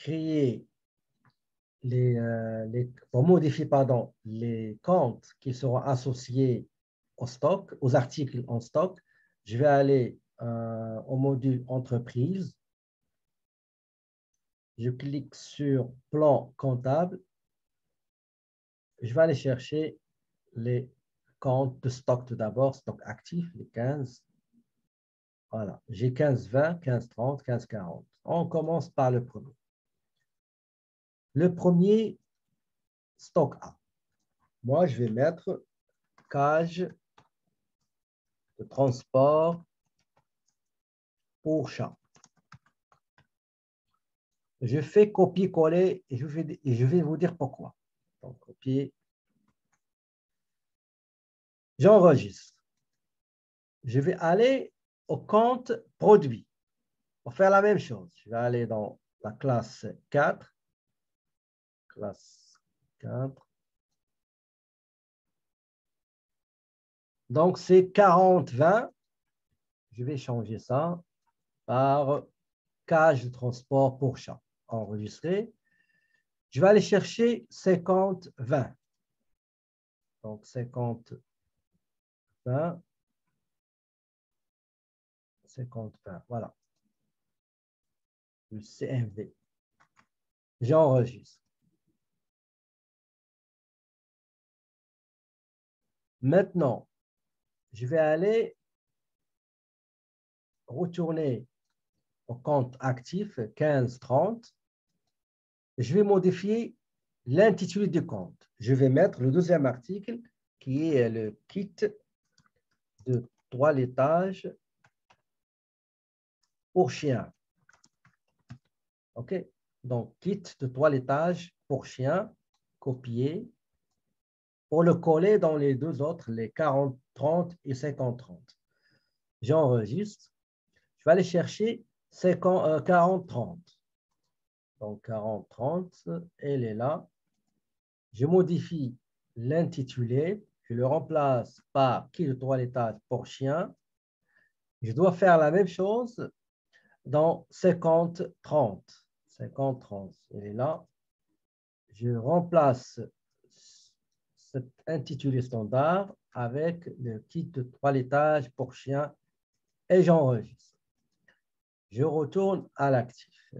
créer les, euh, les, pour modifier les comptes qui seront associés au stock, aux articles en stock, je vais aller euh, au module entreprise. Je clique sur plan comptable. Je vais aller chercher les comptes de stock tout d'abord, stock actif, les 15. Voilà, j'ai 15, 20, 15, 30, 15, 40. On commence par le premier. Le premier, stock A. Moi, je vais mettre cage de transport pour chat. Je fais copier-coller et je vais, vous dire pourquoi. Donc, copier. J'enregistre. Je vais aller au compte produit. Pour faire la même chose, je vais aller dans la classe 4 classe 4. Donc, c'est 40-20. Je vais changer ça par cage de transport pour chat. Enregistré. Je vais aller chercher 50-20. Donc, 50-20. 50-20. Voilà. Le CMV. J'enregistre. Maintenant, je vais aller retourner au compte actif 1530. Je vais modifier l'intitulé du compte. Je vais mettre le deuxième article qui est le kit de toilettage pour chien. OK? Donc, kit de toilettage pour chien, copier pour le coller dans les deux autres, les 40, 30 et 50, 30. J'enregistre. Je vais aller chercher 40, 30. Euh, Donc 40, 30, elle est là. Je modifie l'intitulé. Je le remplace par qui de toilettage pour chien. Je dois faire la même chose dans 50, 30. 50, 30, elle est là. Je remplace cet intitulé standard avec le kit de toilettage pour chien et j'enregistre. Je retourne à l'actif.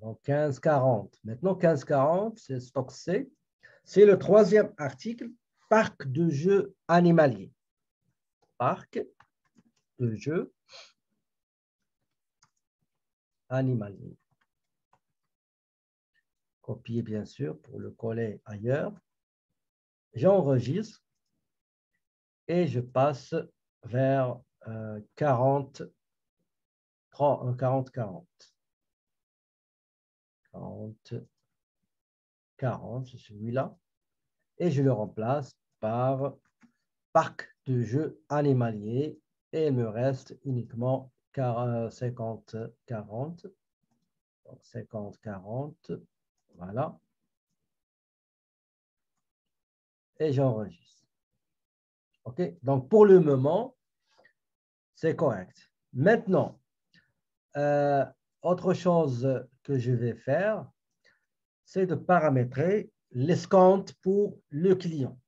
Donc 1540. Maintenant 1540, c'est stock C. C'est le troisième article, parc de jeux animaliers. Parc de jeux animaliers. Copier bien sûr pour le coller ailleurs j'enregistre et je passe vers 40, 40, 40, 40. 40, c'est celui-là. Et je le remplace par parc de jeux animaliers. Et il me reste uniquement 50, 40. 50, 40. Voilà et j'enregistre. OK? Donc, pour le moment, c'est correct. Maintenant, euh, autre chose que je vais faire, c'est de paramétrer l'escompte pour le client.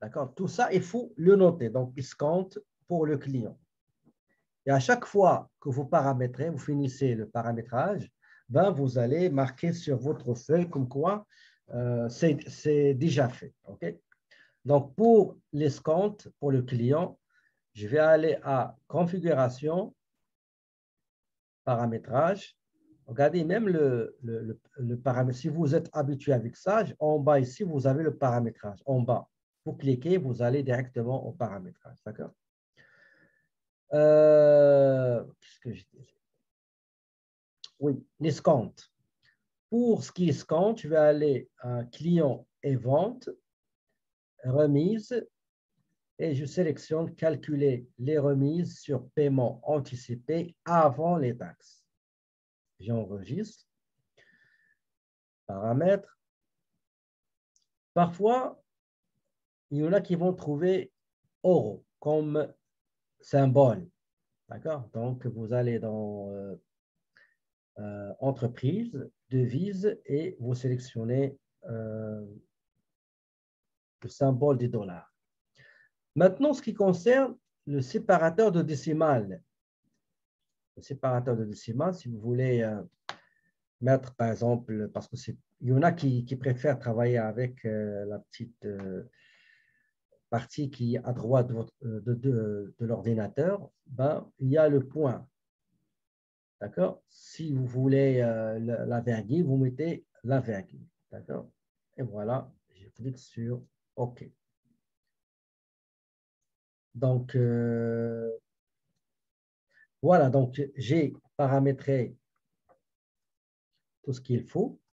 D'accord? Tout ça, il faut le noter. Donc, escompte pour le client. Et à chaque fois que vous paramétrez, vous finissez le paramétrage, ben, vous allez marquer sur votre feuille comme quoi euh, c'est déjà fait. OK? Donc, pour l'escompte, pour le client, je vais aller à configuration, paramétrage. Regardez, même le, le, paramètre, si vous êtes habitué avec ça, en bas ici, vous avez le paramétrage. En bas, vous cliquez, vous allez directement au paramétrage. D'accord? Euh, Qu'est-ce que je dis Oui, l'escompte. Pour ce qui est escompte, je vais aller à client et vente remise et je sélectionne calculer les remises sur paiement anticipé avant les taxes. J'enregistre. Paramètres. Parfois, il y en a qui vont trouver euro comme symbole. D'accord? Donc, vous allez dans euh, euh, entreprise devise et vous sélectionnez euh, le symbole des dollars. Maintenant, ce qui concerne le séparateur de décimales. Le séparateur de décimales, si vous voulez euh, mettre, par exemple, parce que il y en a qui, préfèrent travailler avec euh, la petite partie qui est à droite de, l'ordinateur, ben, il y a le point. D'accord? Si vous voulez euh, la virgule, vous mettez la virgule. D'accord? Et voilà, je clique sur OK. Donc, euh, voilà, donc j'ai paramétré tout ce qu'il faut.